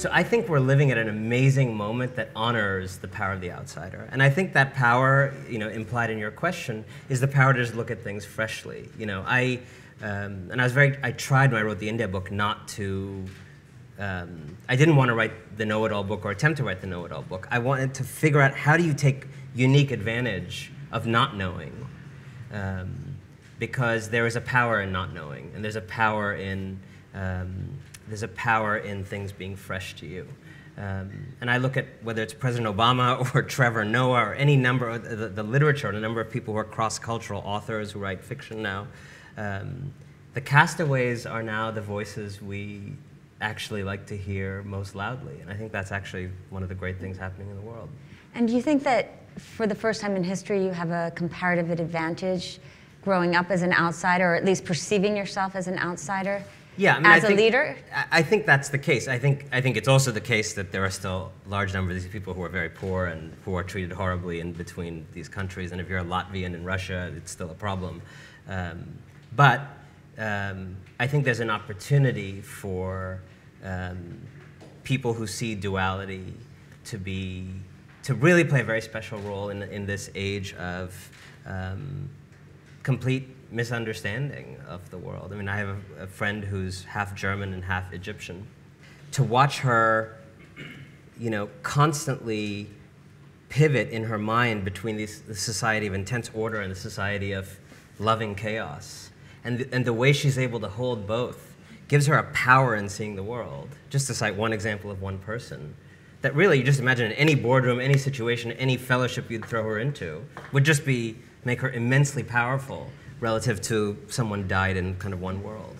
So I think we're living at an amazing moment that honors the power of the outsider. And I think that power, you know, implied in your question, is the power to just look at things freshly. You know, I, um, and I was very, I tried when I wrote the India book not to, um, I didn't want to write the know-it-all book or attempt to write the know-it-all book. I wanted to figure out how do you take unique advantage of not knowing. Um, because there is a power in not knowing, and there's a power in um, there's a power in things being fresh to you. Um, and I look at whether it's President Obama or Trevor Noah or any number of the, the literature and a number of people who are cross-cultural authors who write fiction now. Um, the castaways are now the voices we actually like to hear most loudly. And I think that's actually one of the great things happening in the world. And do you think that for the first time in history you have a comparative advantage growing up as an outsider, or at least perceiving yourself as an outsider? Yeah, I mean, as I think, a leader? I think that's the case. I think, I think it's also the case that there are still a large number of these people who are very poor and who are treated horribly in between these countries. And if you're a Latvian in Russia, it's still a problem. Um, but um, I think there's an opportunity for um, people who see duality to be to really play a very special role in, in this age of um, complete misunderstanding of the world. I mean, I have a, a, friend who's half German and half Egyptian. To watch her, you know, constantly pivot in her mind between these, the society of intense order and the society of loving chaos, and the, and the way she's able to hold both gives her a power in seeing the world. Just to cite one example of one person, that really you just imagine in any boardroom, any situation, any fellowship you'd throw her into would just be make her immensely powerful relative to someone died in kind of one world.